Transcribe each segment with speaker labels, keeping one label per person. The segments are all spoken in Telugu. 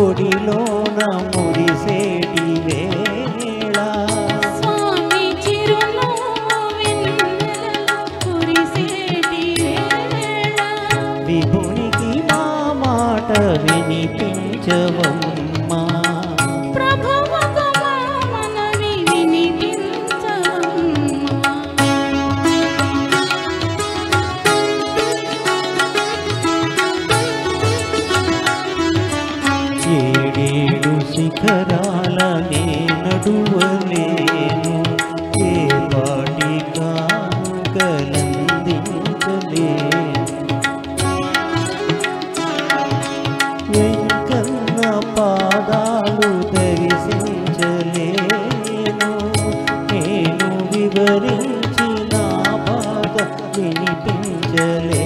Speaker 1: ఒడిలోన మురిసేటి వేళ
Speaker 2: స్వామి
Speaker 1: విభునికి మా మాట వినిపించవమ్మా. ఏడేడు శిఖరాల నే నడువలేను ఏ పాటికా కానుకలందించలేను వెంకన్న పాదాలు దర్శించలేను నేను వివరించిన బాధ వినిపించలేను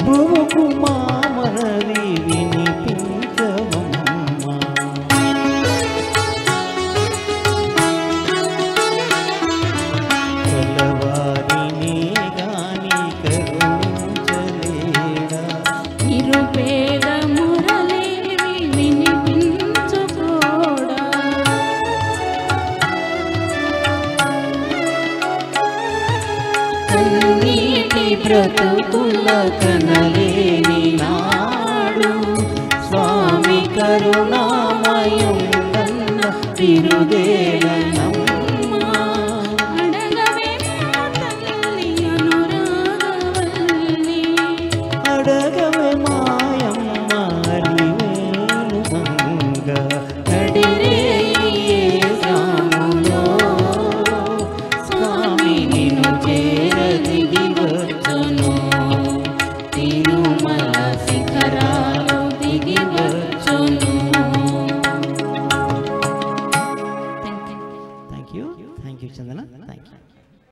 Speaker 1: ప్రభువుకు మా మనవి వినిపించవమ్మా గాని కరుణించలేడా?
Speaker 2: మురళేవి వినిపించుకోడా
Speaker 1: నీ బ్రతుకుల్లో కనలేని నాడు స్వామి కరుణామయం తిరుదేలనం అడగ